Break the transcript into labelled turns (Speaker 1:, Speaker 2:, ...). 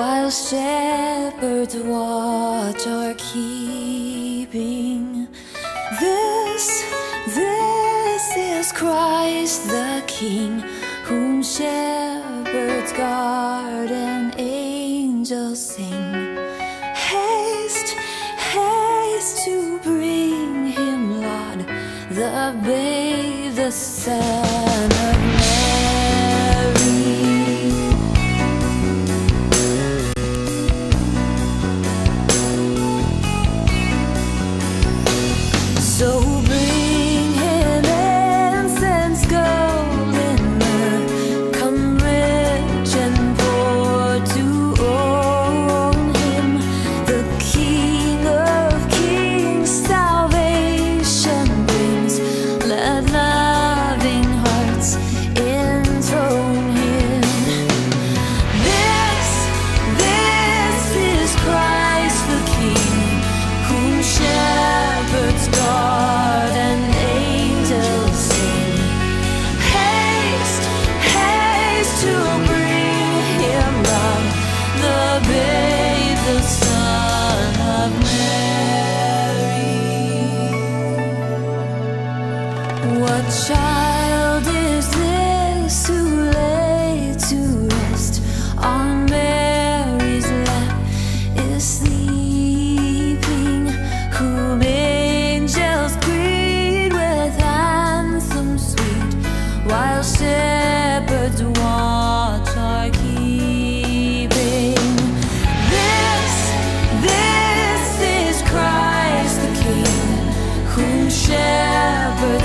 Speaker 1: while shepherds watch are keeping. This, this is Christ the King, whom shepherds guard and angels sing. Haste, haste to bring him, laud, the babe, the Son shepherd.